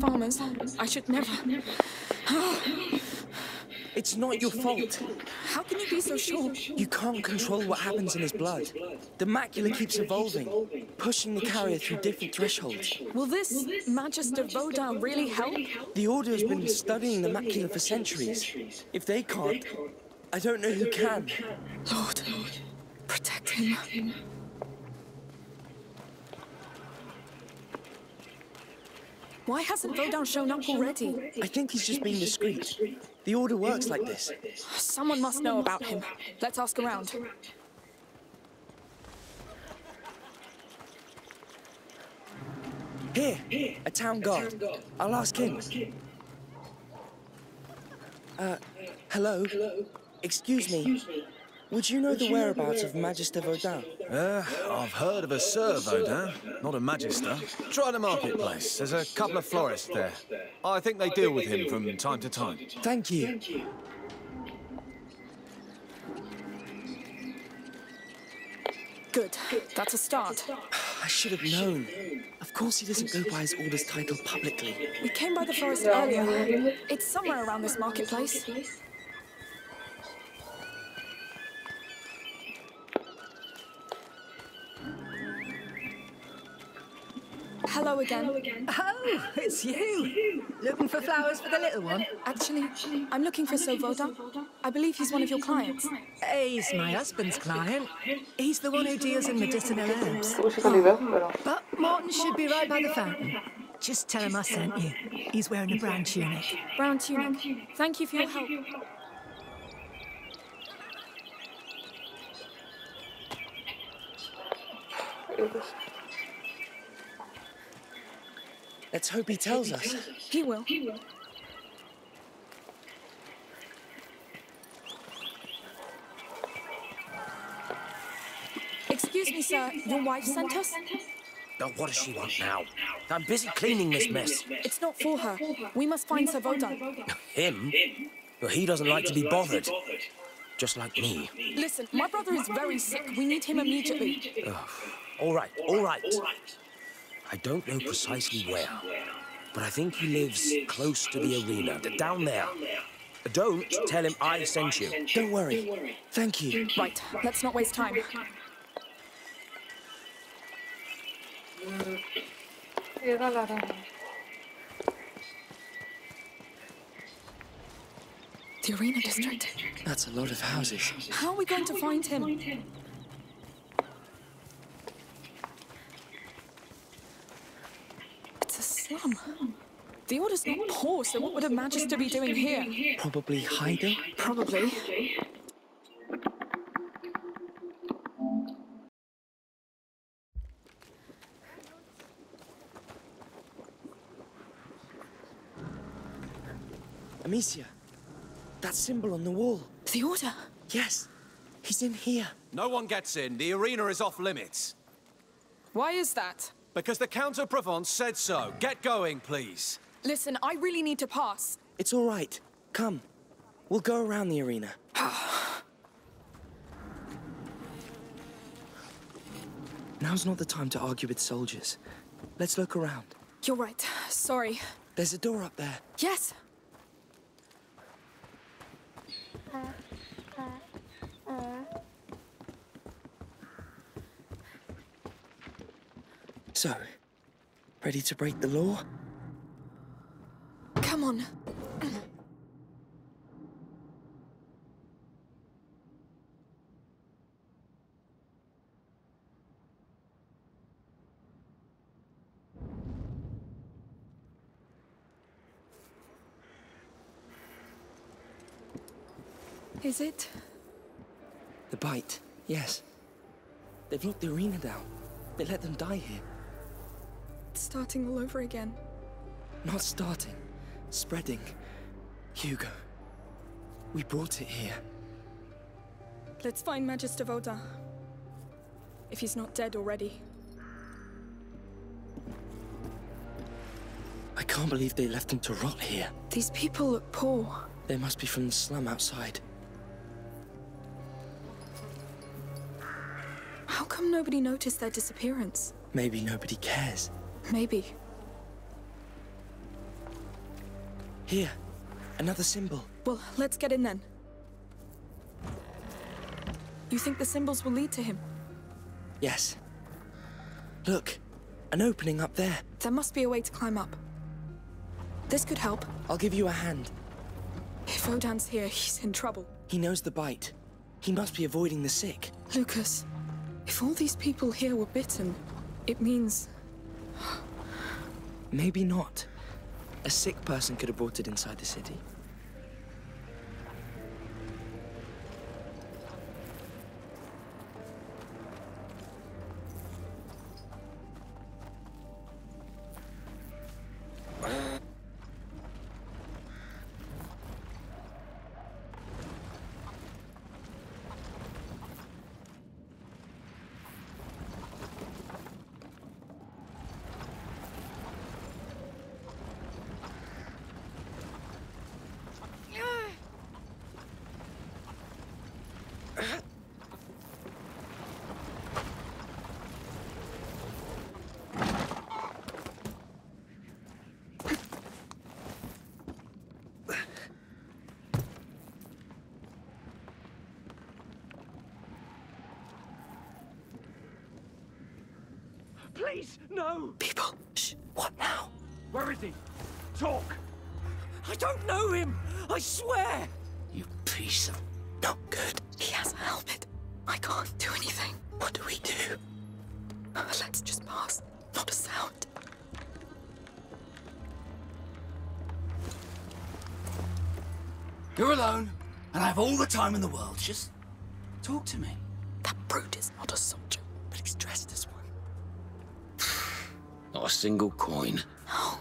Farmers, I should never. It's not your fault. How can you be so sure? You can't control what happens in his blood. The macula keeps evolving, pushing the carrier through different thresholds. Will this Magister Vaudin really help? The Order has been studying the macula for centuries. If they can't, I don't know who can. Lord, protect him. Why hasn't Vaudin shown up already? I think he's just being discreet. The Order works like this. Someone must know about him. Let's ask around. Here, a town guard. I'll ask him. Uh, hello? Excuse me. Would you know the whereabouts of Magister Vaudin? Uh, I've heard of a Sir Vaudin, not a Magister. Try the marketplace. There's a couple of florists there. I think they deal with him from time to time. Thank you. Good. That's a start. I should have known. Of course he doesn't go by his order's title publicly. We came by the forest earlier. It's somewhere around this marketplace. Hello again. Oh, it's you. Looking for flowers for the little one? Actually, I'm looking for Sir Vaudin. I believe he's one of your clients. He's my husband's client. He's the one who deals in medicinal herbs. But Martin should be right by the fountain. Just tell him I sent you. He's wearing a brown tunic. Brown tunic. Thank you for your help. Let's hope he tells us. He will. He will. Excuse me, sir. Your wife sent us? Now, what does she want now? I'm busy cleaning this mess. It's not for her. We must find Sir Vaudin. Him? Well, he doesn't like to be bothered. Just like me. Listen, my brother is very sick. We need him immediately. All right, all right. I don't know precisely where, but I think he lives close to the arena, down there. Don't tell him I sent you. Don't worry. Thank you. Right, let's not waste time. The arena district. That's a lot of houses. How are we going to find him? It's a slum. The Order's not poor, so what would a Magister be doing here? Probably hiding. Probably. Amicia, that symbol on the wall. The Order? Yes, he's in here. No one gets in. The arena is off limits. Why is that? Because the Count of Provence said so. Get going, please. Listen, I really need to pass. It's all right. Come. We'll go around the arena. Now's not the time to argue with soldiers. Let's look around. You're right. Sorry. There's a door up there. Yes. So, ready to break the law? Come on. Is it? The bite, yes. They've locked the arena down. They let them die here. It's starting all over again. Not starting, spreading. Hugo, we brought it here. Let's find Magister Vaudin. If he's not dead already. I can't believe they left him to rot here. These people look poor. They must be from the slum outside. How come nobody noticed their disappearance? Maybe nobody cares. Maybe. Here, another symbol. Well, let's get in then. You think the symbols will lead to him? Yes. Look, an opening up there. There must be a way to climb up. This could help. I'll give you a hand. If Vaudin's here, he's in trouble. He knows the bite. He must be avoiding the sick. Lucas, if all these people here were bitten, it means Maybe not. A sick person could have brought it inside the city. Do anything. What do we do? Oh, let's just pass. Not a sound. You're alone, and I have all the time in the world. Just talk to me. That brute is not a soldier, but he's dressed as one. Not a single coin. No.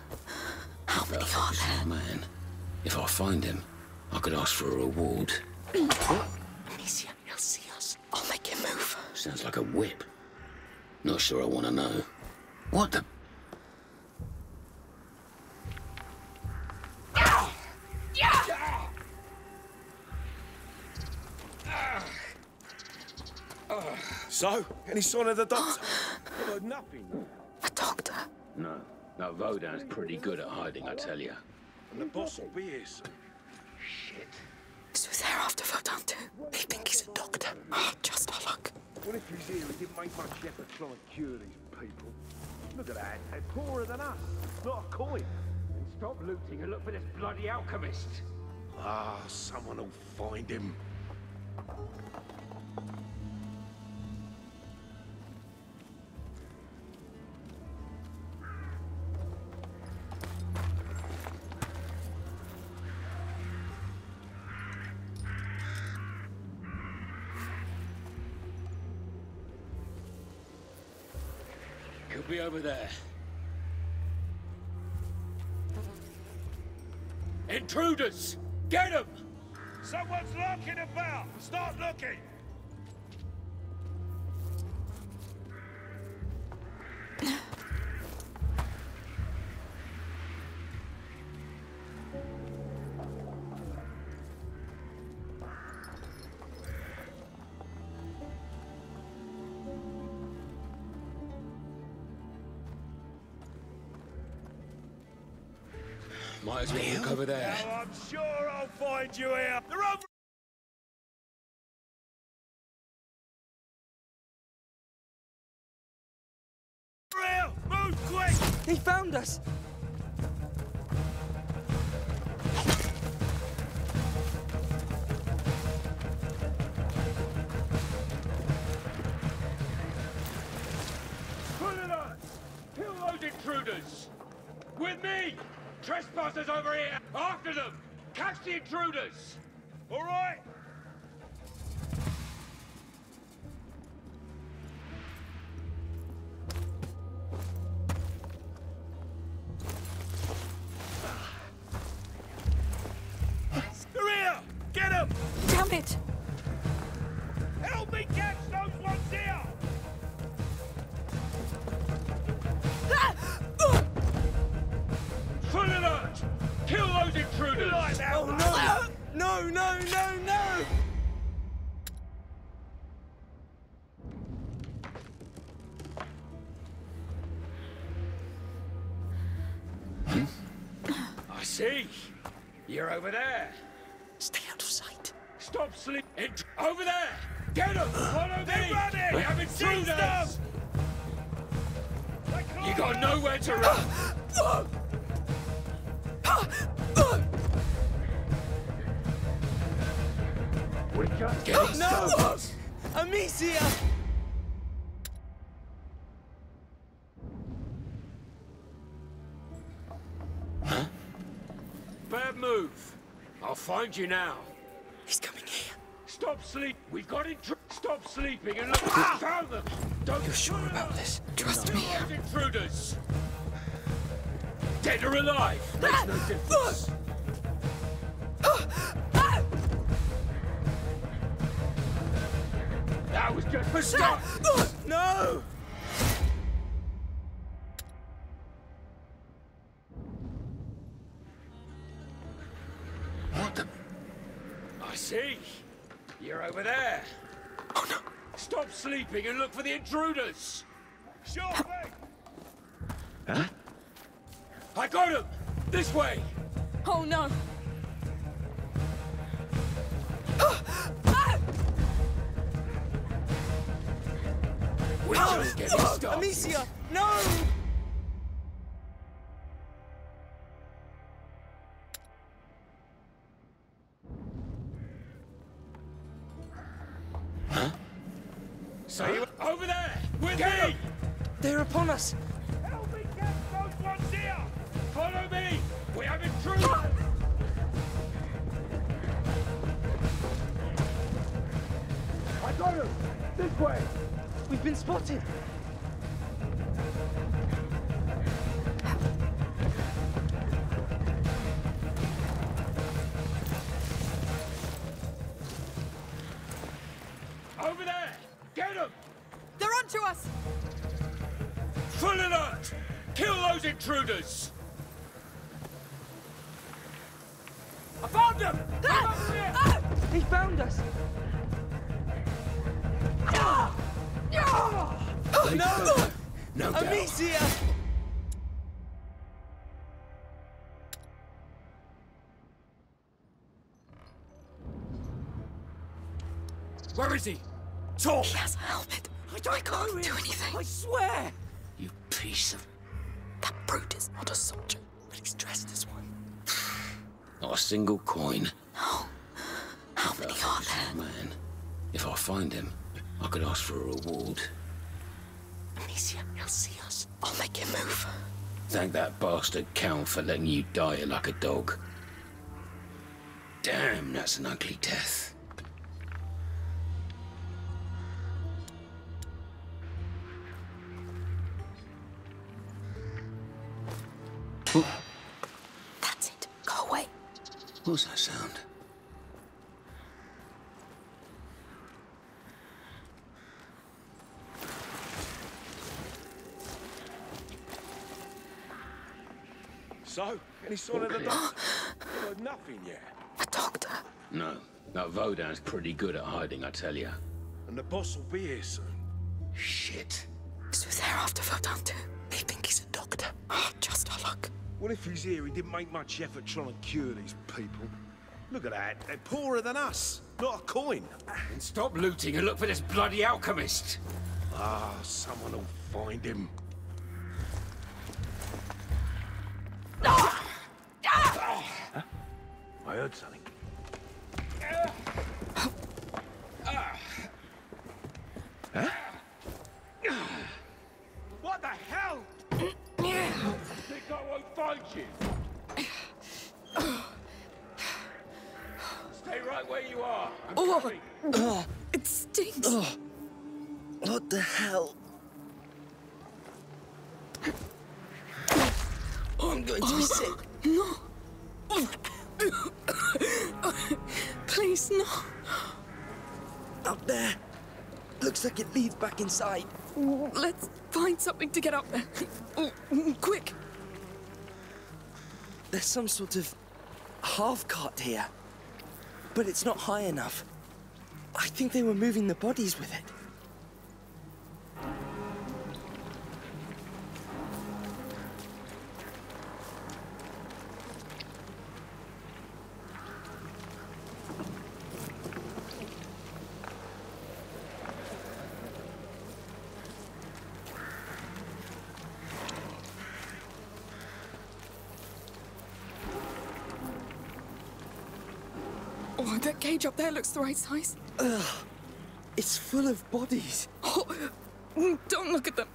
How many are there? man. If I find him, I could ask for a reward. Amicia, he'll see us. I'll make him move. Sounds like a whip. Not sure I want to know. What the? So, any sign of the doctor? I've nothing. A doctor. No. No, Vaudin's pretty good at hiding, I tell you. And the boss will be here soon. Shit. So they're after Vaudin too. They think he's a doctor. Oh, just our luck. Well, if he's here, he didn't make much effort trying to cure these people. Look at that, they're poorer than us. Not a coin. Then stop looting and look for this bloody alchemist. Ah, someone will find him. Be over there. Intruders! Get them! Someone's lurking about! Start looking! Might as well look over there. I'm sure I'll find you here. They're over! Move quick! He found us! Trespassers over here! After them! Catch the intruders! All right? I see. You're over there. Stay out of sight. Stop sleeping. Over there. Get them. Follow me. running. We have intruders. You got nowhere to run. We just Getting No! started. Amicia! Find you now. He's coming here. Stop sleep. We've got intru- Stop sleeping and look. Found them. Ah! Don't You're sure about this? Trust me. Those intruders. Dead or alive makes no ah! difference. Ah! That was just a start. No! You're over there. Oh no! Stop sleeping and look for the intruders. Sure thing. Huh? I got him. This way. Oh no! We're just getting started. Amicia! No! So you over there with me. They're upon us! Help me get those ones here. Follow me. We have intruders. I got him! This way! We've been spotted! Those intruders. I found them. Come over. He found us! No! No doubt. Amicia! Where is he? Talk. Single coin. No. How many are there? Man, if I find him, I could ask for a reward. Amicia, he'll see us. I'll make him move. Thank that bastard Count for letting you die like a dog. Damn, that's an ugly death. What's that sound? So, any sign of the doctor? Oh. Heard nothing yet. A doctor. No, that Vaudin's pretty good at hiding, I tell you. And the boss will be here soon. Shit. So they're after Vaudin too. They think he's a doctor. Oh, just our luck. What if he's here? He didn't make much effort trying to cure these people. Look at that. They're poorer than us. Not a coin. And stop looting and look for this bloody alchemist. Ah, someone will find him. Huh? I heard something. Back inside. Let's find something to get up there. Oh, quick. There's some sort of half cart here. But it's not high enough. I think they were moving the bodies with it. Oh, that cage up there looks the right size. Ugh, It's full of bodies. Oh, mm, don't look at them.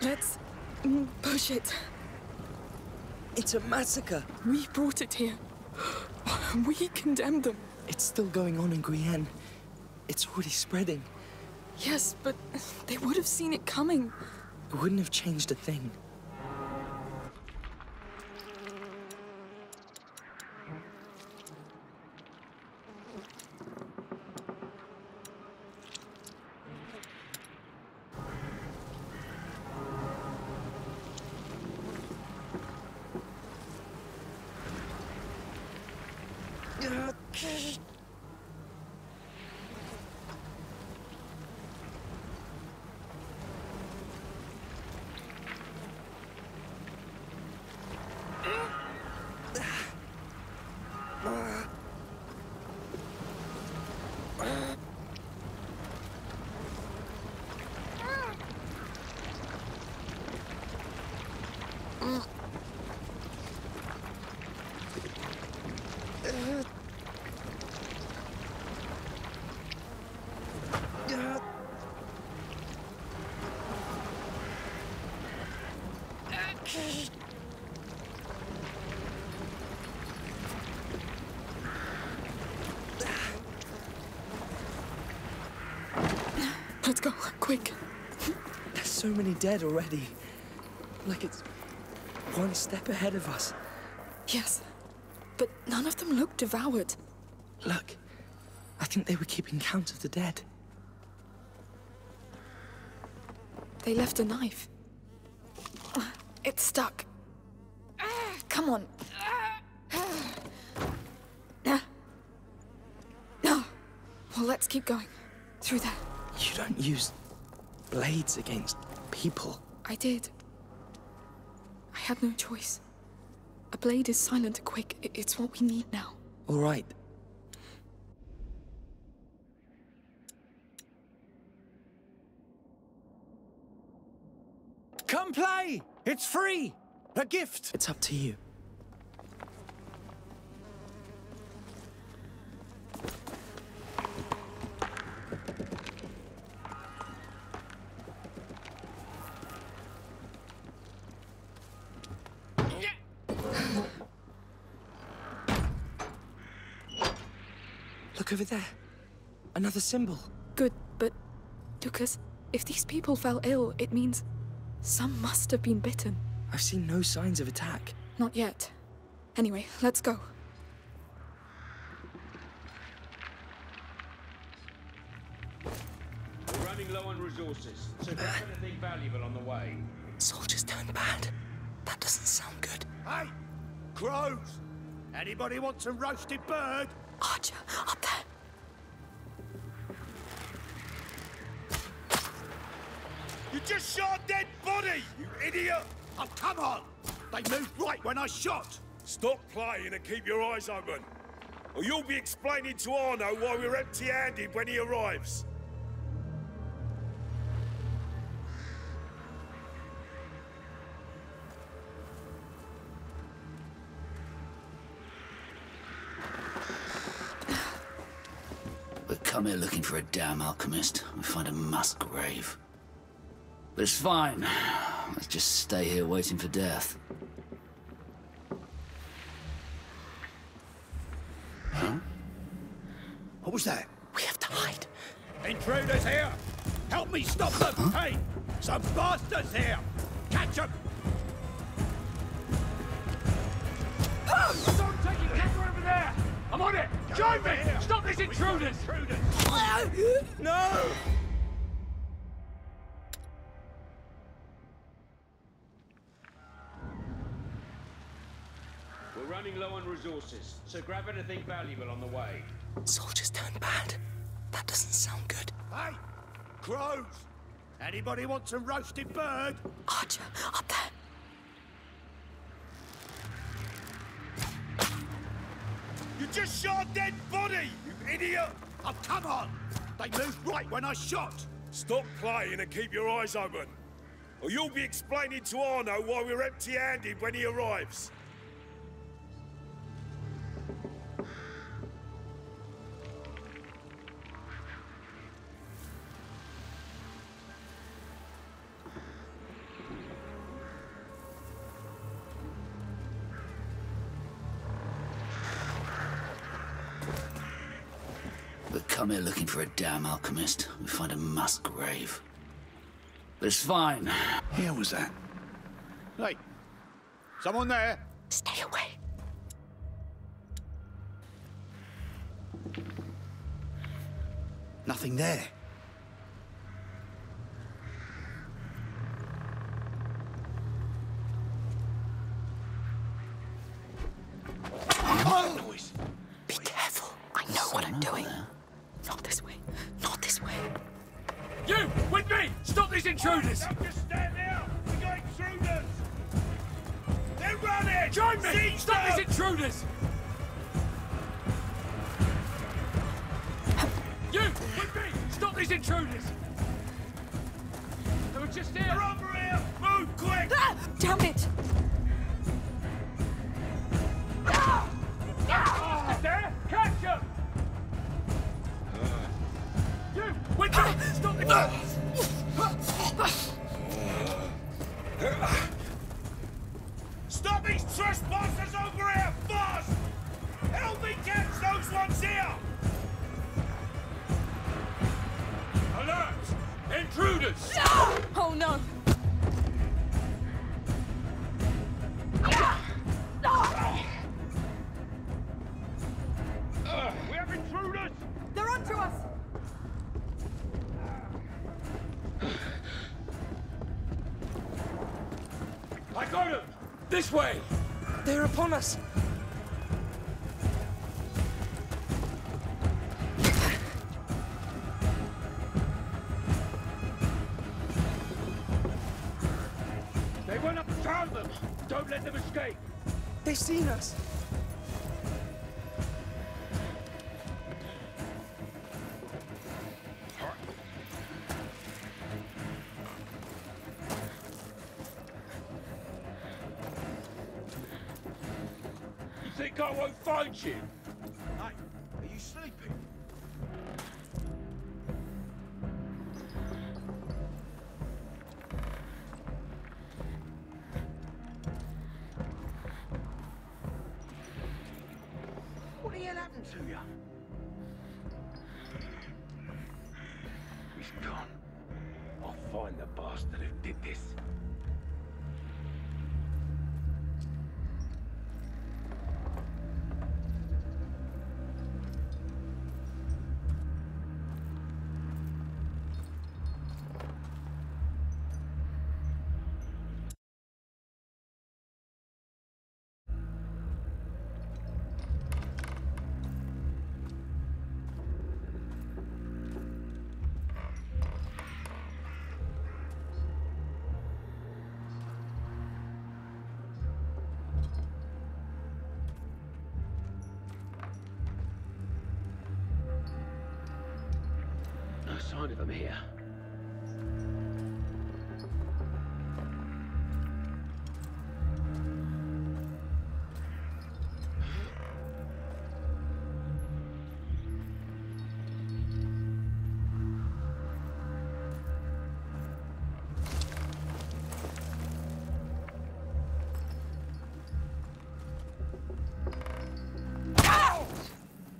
Let's mm, push it. It's a massacre. We brought it here. We condemned them. It's still going on in Guyenne. It's already spreading. Yes, but they would have seen it coming. It wouldn't have changed a thing. Let's go, quick. There's so many dead already. Like it's one step ahead of us. Yes, but none of them look devoured. Look, I think they were keeping count of the dead. They left a knife. It's stuck. Come on. No. Well, let's keep going. Through there. You don't use blades against people. I did. I had no choice. A blade is silent and quick. It's what we need now. All right. Come play! It's free! A gift! It's up to you. Look over there. Another symbol. Good, but Lucas, if these people fell ill, it means some must have been bitten. I've seen no signs of attack. Not yet. Anyway, let's go. We're running low on resources, so if there's anything valuable on the way. Soldiers turned bad. That doesn't sound good. Hey! Crows! Anybody want some roasted bird? Archer, up there. Just shot a dead body, you idiot! Oh, come on! They moved right when I shot! Stop playing and keep your eyes open. Or you'll be explaining to Arnaud why we're empty-handed when he arrives. We come here looking for a damn alchemist. We find a mass grave. But it's fine. Let's just stay here waiting for death. Huh? What was that? We have to hide. Intruders here! Help me stop them! Huh? Hey! Some bastards here! Catch them! Don't take over there! I'm on it! Join me! Stop these intruders! intruders! No! Resources, so grab anything valuable on the way. Soldiers turned bad. That doesn't sound good. Hey! Crows! Anybody want some roasted bird? Archer, up there. You just shot a dead body, you idiot! Oh, come on! They moved right when I shot! Stop playing and keep your eyes open. Or you'll be explaining to Arnaud why we're empty-handed when he arrives. Come here looking for a damn alchemist. We find a mass grave. But it's fine. Here was that? Hey! Someone there? Stay away. Nothing there. This way! They're upon us! They went up found them! Don't let them escape! They've seen us!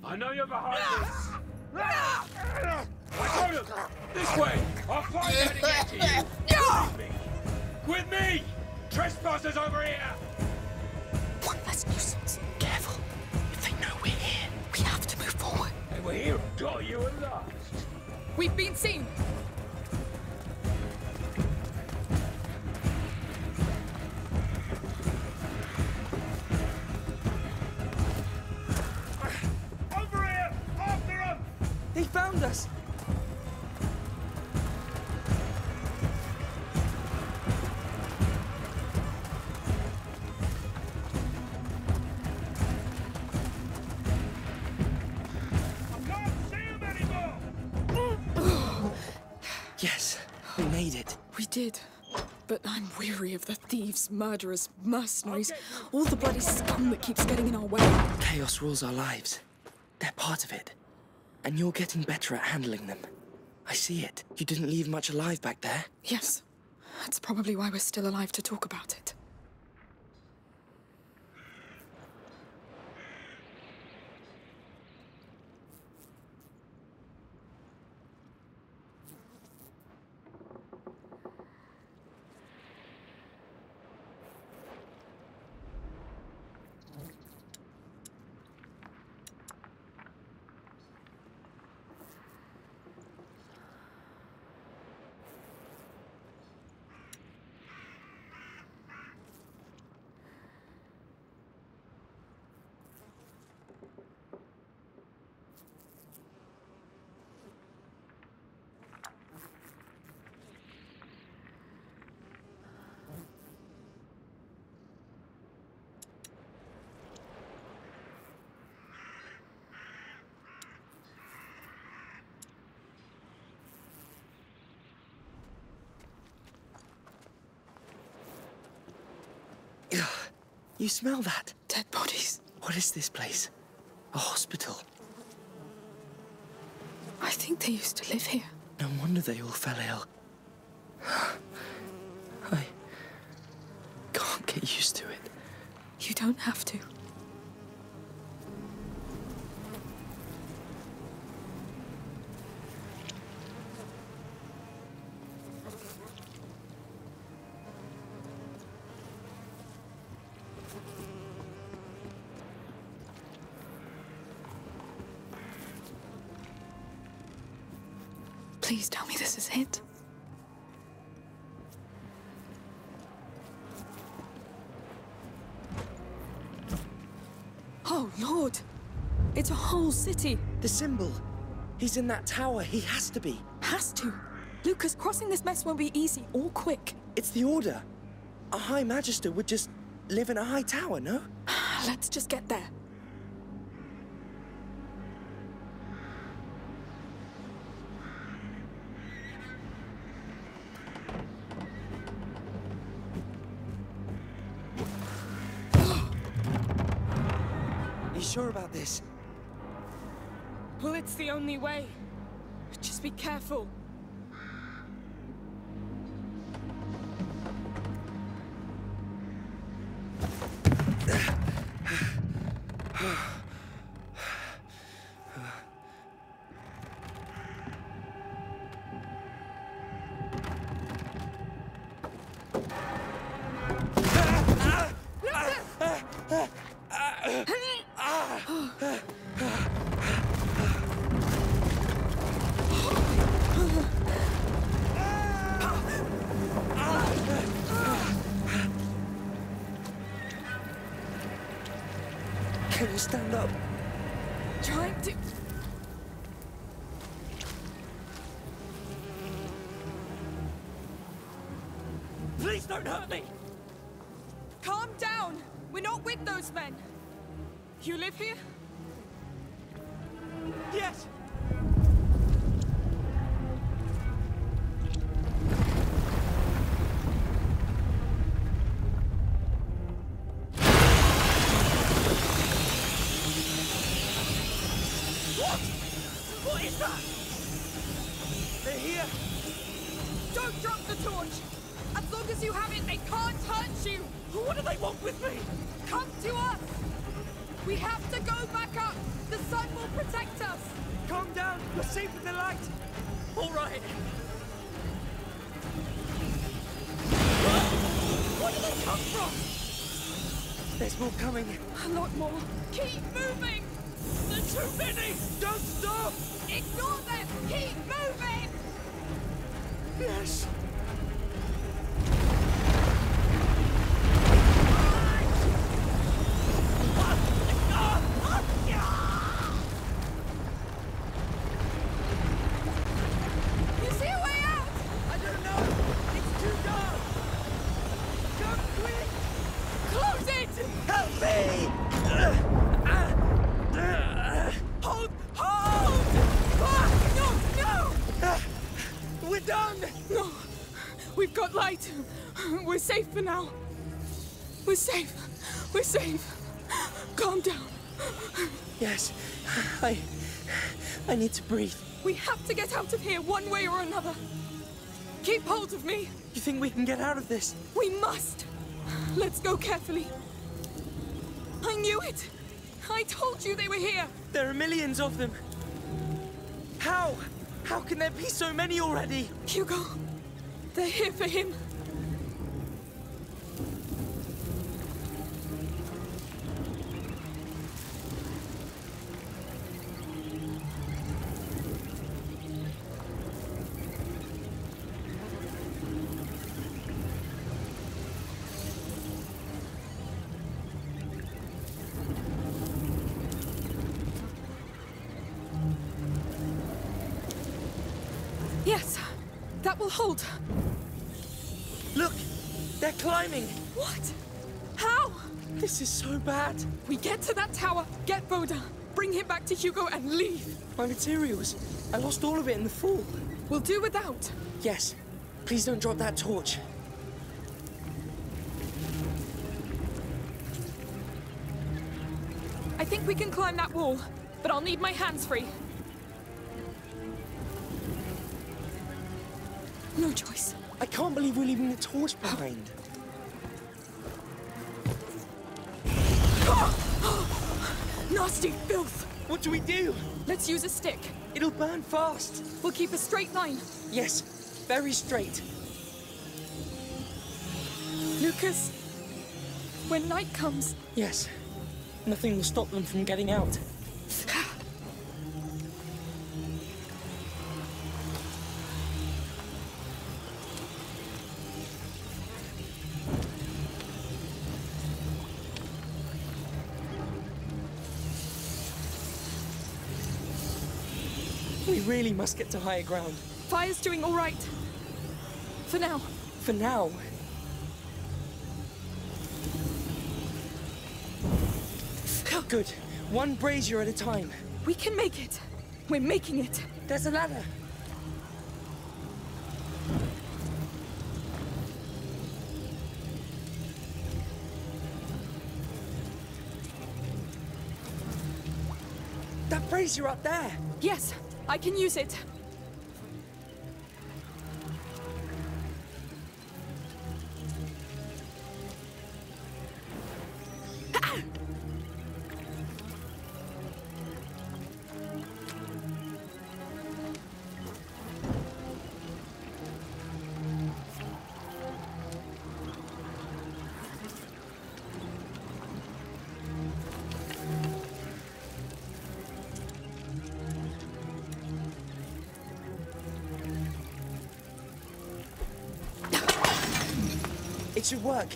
I know you're behind this! This way! I'll find out to get to you! With me! With me! Trespassers over here! One less nuisance. Careful. If they know we're here, we have to move forward. They were here got you at last. We've been seen. Thieves, murderers, mercenaries, all the bloody scum that keeps getting in our way. Chaos rules our lives. They're part of it. And you're getting better at handling them. I see it. You didn't leave much alive back there. Yes. That's probably why we're still alive to talk about it. Ugh, You smell that? Dead bodies. What is this place? A hospital. I think they used to live here. No wonder they all fell ill. I can't get used to it. You don't have to. Please tell me this is it. Oh, Lord! It's a whole city. The symbol. He's in that tower. He has to be. Has to. Lucas, crossing this mess won't be easy or quick. It's the order. A High Magister would just live in a high tower, no? Let's just get there. The only way. Just be careful. I need to breathe. We have to get out of here one way or another. Keep hold of me. You think we can get out of this? We must. Let's go carefully. I knew it. I told you they were here. There are millions of them. How? How can there be so many already? Hugo, they're here for him. Bad. We get to that tower, get Vaudin, bring him back to Hugo, and leave. My materials. I lost all of it in the fall. We'll do without. Yes. Please don't drop that torch. I think we can climb that wall, but I'll need my hands free. No choice. I can't believe we're leaving the torch behind. Nasty filth! What do we do? Let's use a stick. It'll burn fast. We'll keep a straight line. Yes, very straight. Lucas, when night comes, Yes. Nothing will stop them from getting out. We really must get to higher ground. fire's doing all right. For now. For now. Good. One brazier at a time. We can make it. We're making it. There's a ladder. That brazier up there. Yes, I can use it. Should work.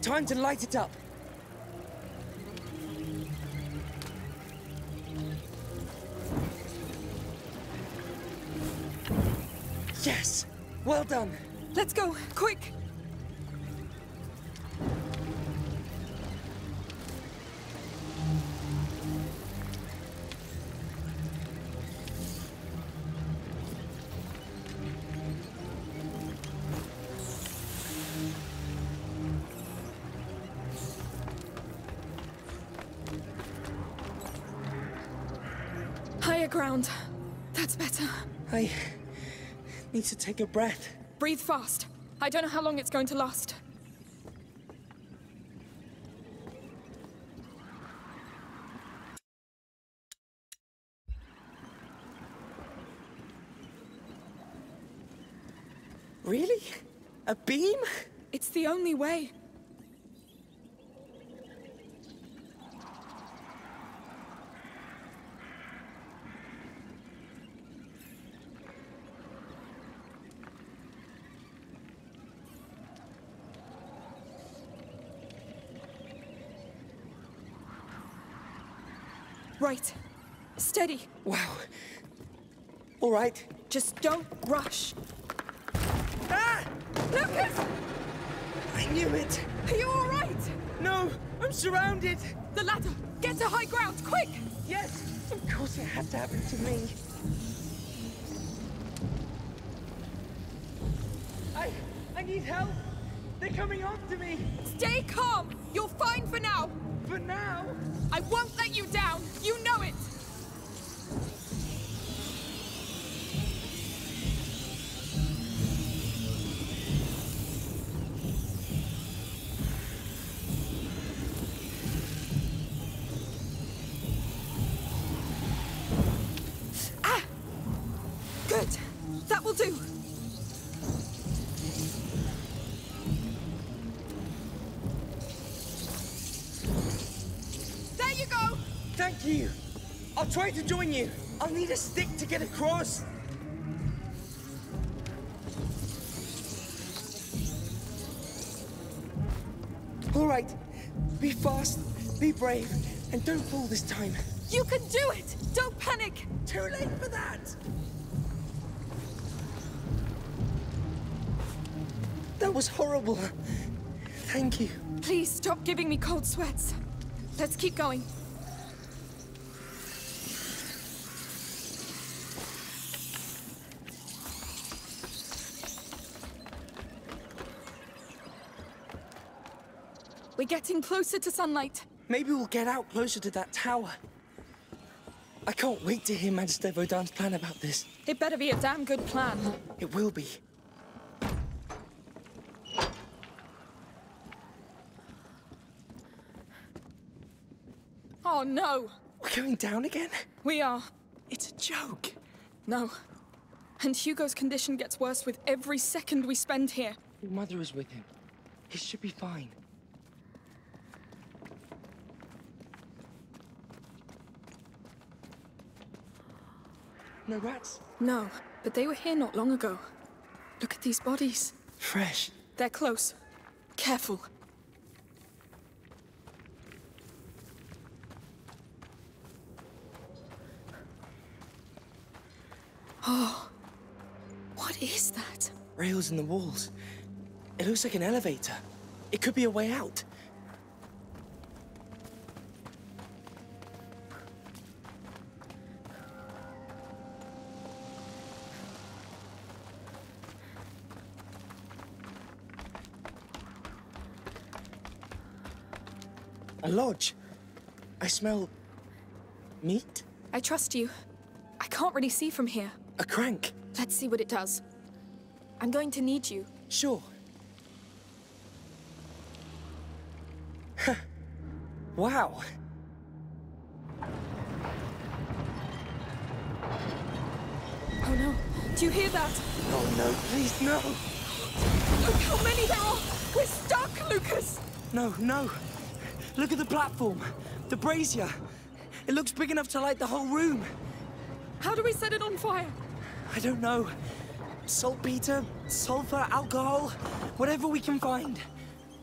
Time to light it up. ground. That's better. I need to take a breath. Breathe fast. I don't know how long it's going to last. Really? A beam? It's the only way. Right. Steady. Wow. All right. Just don't rush. Ah! Lucas! I knew it. Are you all right? No, I'm surrounded. The ladder. Get to high ground, quick! Yes, of course it had to happen to me. I, I need help. They're coming after me. Stay calm. You're fine for now. For now? I won't let you down. You know it. Ah! Good. That will do. Try to join you. I'll need a stick to get across. All right. Be fast, be brave, and don't fall this time. You can do it. Don't panic. Too late for that. That was horrible. Thank you. Please stop giving me cold sweats. Let's keep going. We're getting closer to sunlight. Maybe we'll get out closer to that tower. I can't wait to hear Magister Vaudin's plan about this. It better be a damn good plan. It will be. Oh no! We're going down again? We are. It's a joke. No. And Hugo's condition gets worse with every second we spend here. Your mother is with him. He should be fine. No rats? No, but they were here not long ago. Look at these bodies. Fresh. They're close. Careful. Oh, what is that? Rails in the walls. It looks like an elevator. It could be a way out. Lodge. I smell... meat? I trust you. I can't really see from here. A crank. Let's see what it does. I'm going to need you. Sure. wow. Oh no. Do you hear that? Oh no, please no. Look how many there are! We're stuck, Lucas! No, no. Look at the platform. The brazier. It looks big enough to light the whole room. How do we set it on fire? I don't know. Saltpeter, sulfur, alcohol, whatever we can find.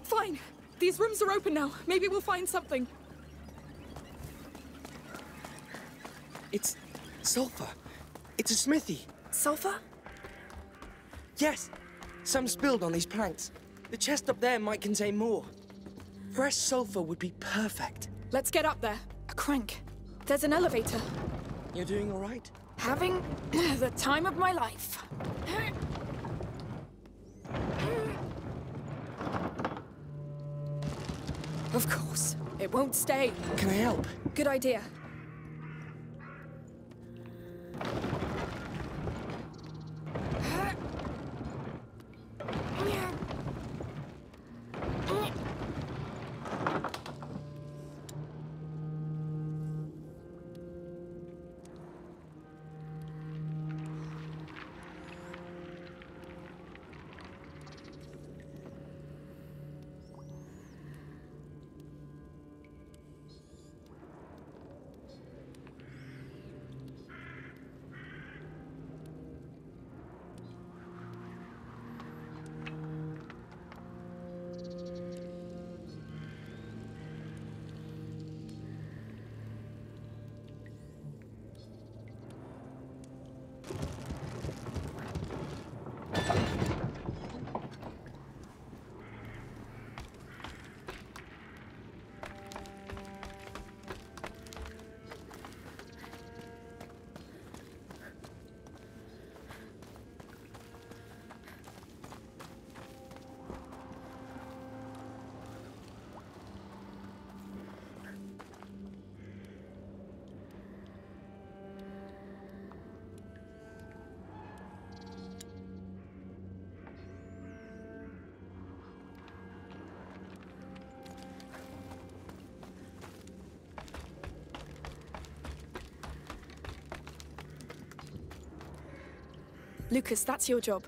Fine. These rooms are open now. Maybe we'll find something. It's sulfur. It's a smithy. Sulfur? Yes. Some spilled on these planks. The chest up there might contain more. Fresh sulfur would be perfect. Let's get up there. A crank. There's an elevator. You're doing all right? Having the time of my life. Of course. It won't stay. Can I help? Good idea. Lucas, that's your job.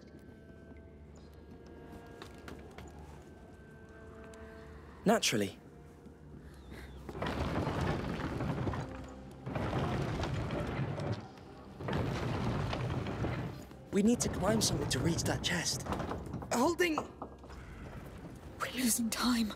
Naturally. We need to climb something to reach that chest. Holding... We're losing time.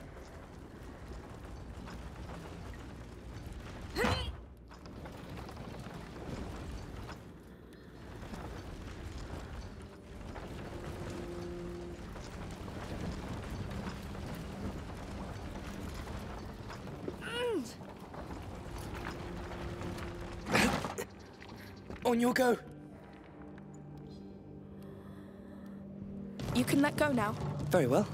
On your go. You can let go now. Very well.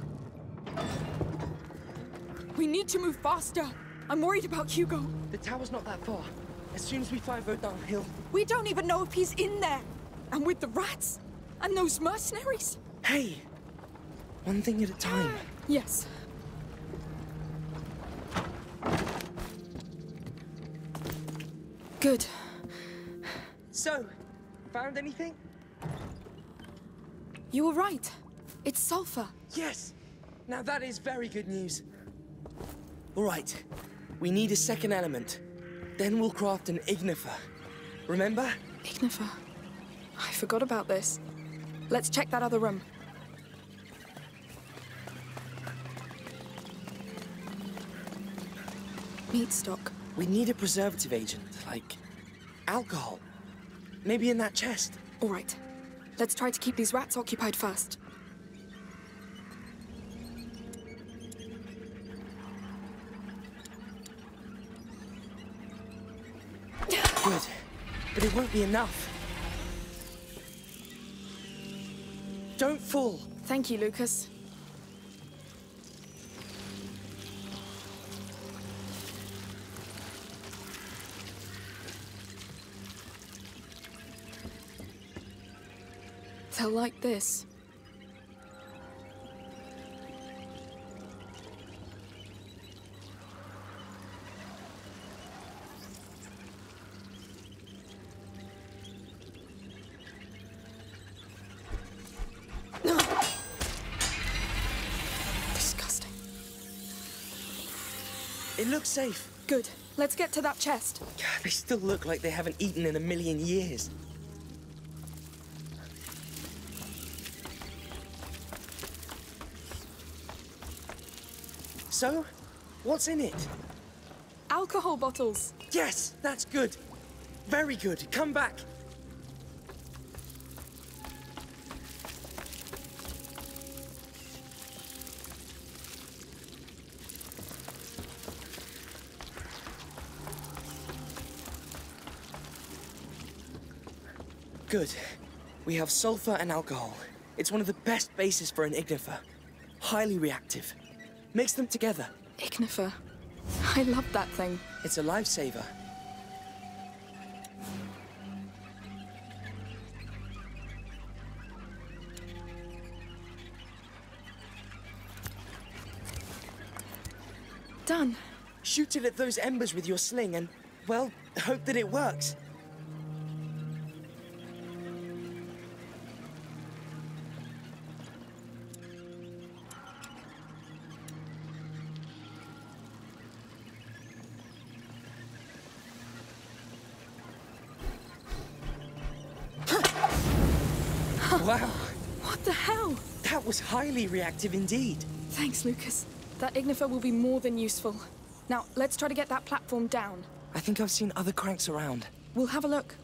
We need to move faster. I'm worried about Hugo. The tower's not that far. As soon as we find Verdun Hill... We don't even know if he's in there. And with the rats. And those mercenaries. Hey! One thing at a time. Yes. Good. Found anything? You were right. It's sulfur. Yes! Now that is very good news. All right. We need a second element. Then we'll craft an ignifer. Remember? Ignifer. I forgot about this. Let's check that other room. Meat stock. We need a preservative agent, like alcohol. Maybe in that chest. All right. Let's try to keep these rats occupied first. Good. But it won't be enough. Don't fall. Thank you, Lucas. They'll like this. Disgusting. It looks safe. Good. Let's get to that chest. They still look like they haven't eaten in a million years. So, what's in it? Alcohol bottles. Yes, that's good. Very good. Come back. Good. We have sulfur and alcohol. It's one of the best bases for an ignifer. Highly reactive. Mix them together. Ignifer. I love that thing. It's a lifesaver. Done. Shoot it at those embers with your sling and, well, hope that it works. Highly reactive indeed. Thanks, Lucas. That ignifer will be more than useful. Now, let's try to get that platform down. I think I've seen other cranks around. We'll have a look.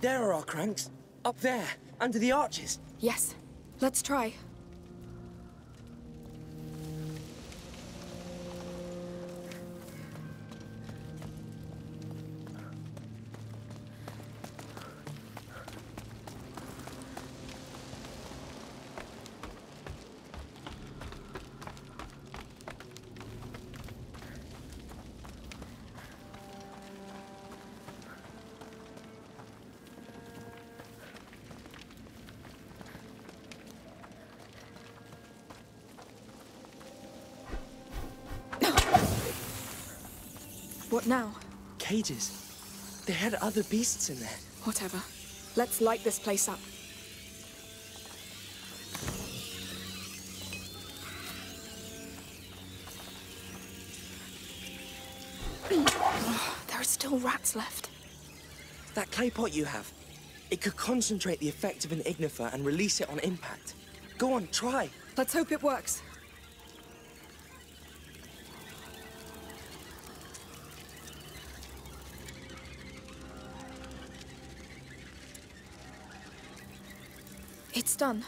There are our cranks. Up there, under the arches. Yes. Let's try. What now? Cages. They had other beasts in there. Whatever. Let's light this place up. there are still rats left. That clay pot you have, it could concentrate the effect of an ignifer and release it on impact. Go on, try. Let's hope it works. It's done.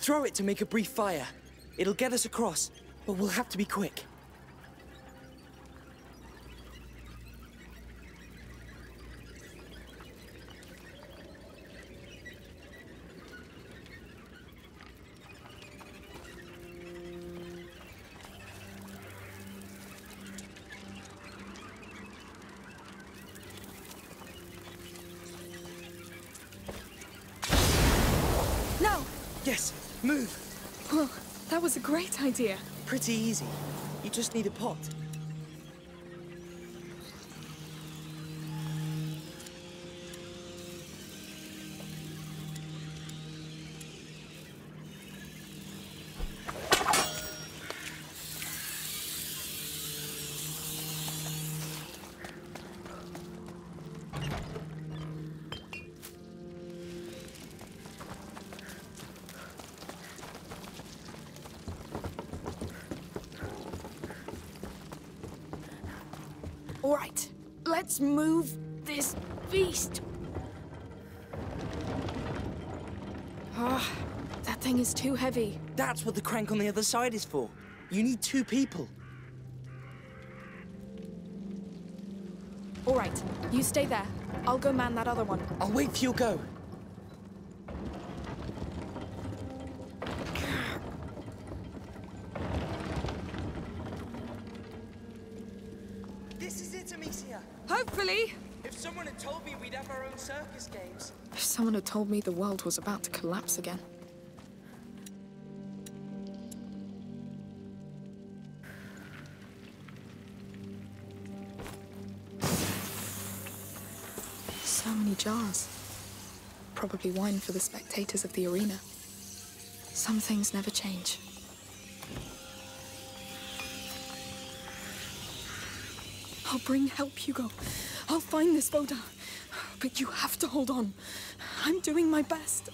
Throw it to make a brief fire. It'll get us across, but we'll have to be quick. Now! Yes, move. Well, that was a Pretty easy. You just need a pot. All right, let's move this beast. Ah, that thing is too heavy. That's what the crank on the other side is for. You need two people. All right, you stay there. I'll go man that other one. I'll wait for your go. Told me the world was about to collapse again. So many jars. Probably wine for the spectators of the arena. Some things never change. I'll bring help, Hugo. I'll find this Vaudin. But you have to hold on. I'm doing my best.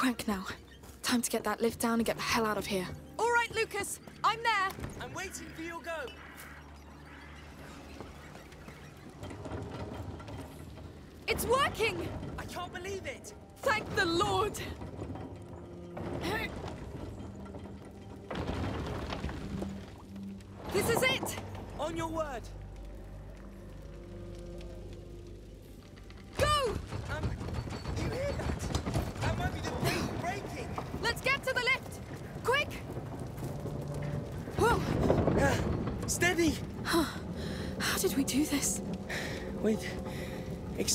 Crank now. Time to get that lift down and get the hell out of here. All right, Lucas. I'm there. I'm waiting for your go. It's working! I can't believe it. Thank the Lord! This is it! On your word.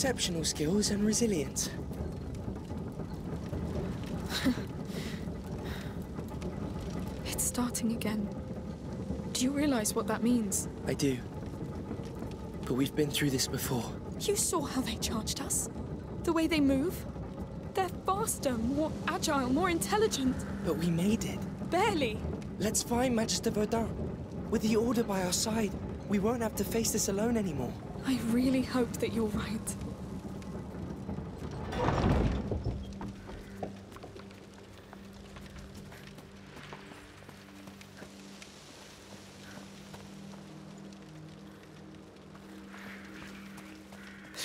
Exceptional skills and resilience. It's starting again. Do you realize what that means? I do. But we've been through this before. You saw how they charged us. The way they move. They're faster, more agile, more intelligent. But we made it. Barely. Let's find Magister Vaudin. With the Order by our side, we won't have to face this alone anymore. I really hope that you're right.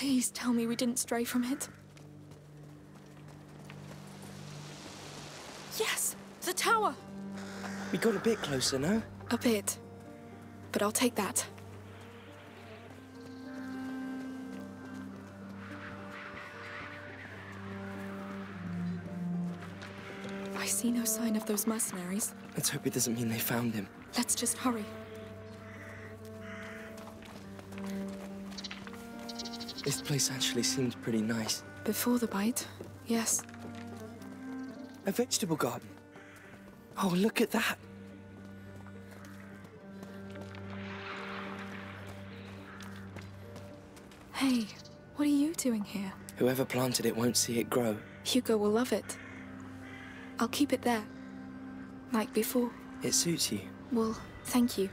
Please tell me we didn't stray from it. Yes! The tower! We got a bit closer, no? A bit. But I'll take that. I see no sign of those mercenaries. Let's hope it doesn't mean they found him. Let's just hurry. This place actually seems pretty nice. Before the bite, yes. A vegetable garden. Oh, look at that. Hey, what are you doing here? Whoever planted it won't see it grow. Hugo will love it. I'll keep it there. Like before. It suits you. Well, thank you.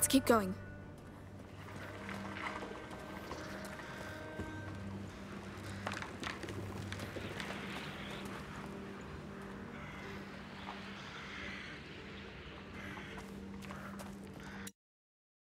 Let's keep going.